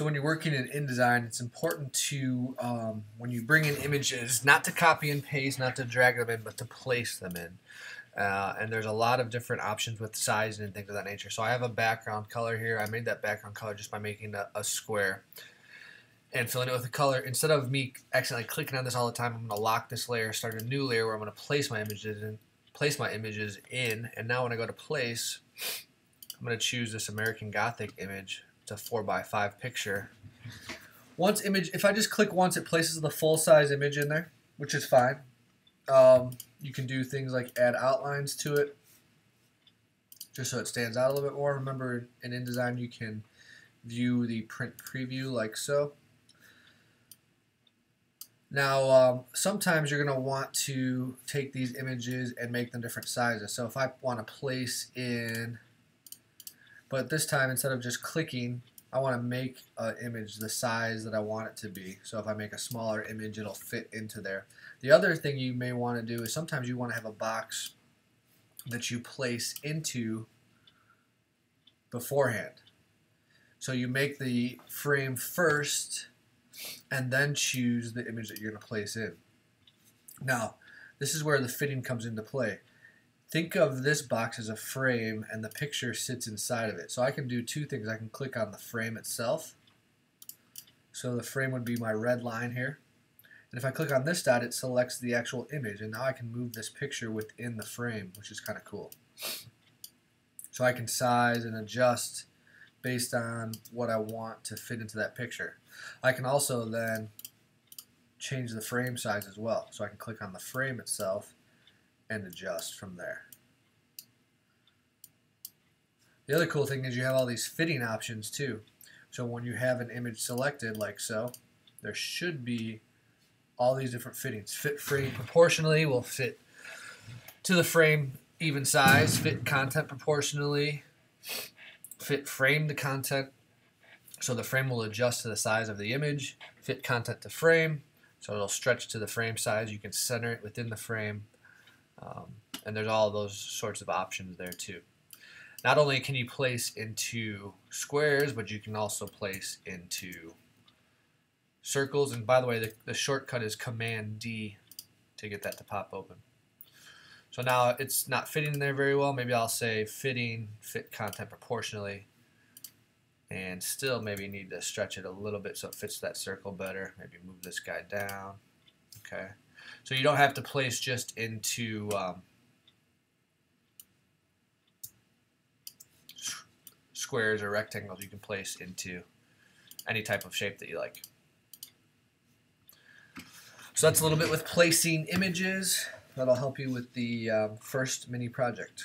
So when you're working in InDesign, it's important to, um, when you bring in images, not to copy and paste, not to drag them in, but to place them in. Uh, and there's a lot of different options with size and things of that nature. So I have a background color here. I made that background color just by making a, a square and filling it with a color. Instead of me accidentally clicking on this all the time, I'm going to lock this layer, start a new layer where I'm going to place my images in, place my images in. And now when I go to place, I'm going to choose this American Gothic image a 4 by 5 picture. Once image, if I just click once, it places the full size image in there, which is fine. Um, you can do things like add outlines to it, just so it stands out a little bit more. Remember, in InDesign, you can view the print preview like so. Now, um, sometimes you're going to want to take these images and make them different sizes. So if I want to place in but this time, instead of just clicking, I want to make an image the size that I want it to be. So if I make a smaller image, it'll fit into there. The other thing you may want to do is sometimes you want to have a box that you place into beforehand. So you make the frame first and then choose the image that you're going to place in. Now, this is where the fitting comes into play think of this box as a frame and the picture sits inside of it. So I can do two things. I can click on the frame itself. So the frame would be my red line here. And if I click on this dot, it selects the actual image. And now I can move this picture within the frame, which is kind of cool. So I can size and adjust based on what I want to fit into that picture. I can also then change the frame size as well. So I can click on the frame itself and adjust from there. The other cool thing is you have all these fitting options too. So when you have an image selected like so, there should be all these different fittings. Fit frame proportionally will fit to the frame even size, fit content proportionally, fit frame to content, so the frame will adjust to the size of the image, fit content to frame, so it'll stretch to the frame size. You can center it within the frame, um, and there's all those sorts of options there too. Not only can you place into squares, but you can also place into circles. And by the way, the, the shortcut is Command D to get that to pop open. So now it's not fitting in there very well. Maybe I'll say fitting, fit content proportionally. And still maybe need to stretch it a little bit so it fits that circle better. Maybe move this guy down. Okay. So you don't have to place just into um, squares or rectangles. You can place into any type of shape that you like. So that's a little bit with placing images. That'll help you with the um, first mini project.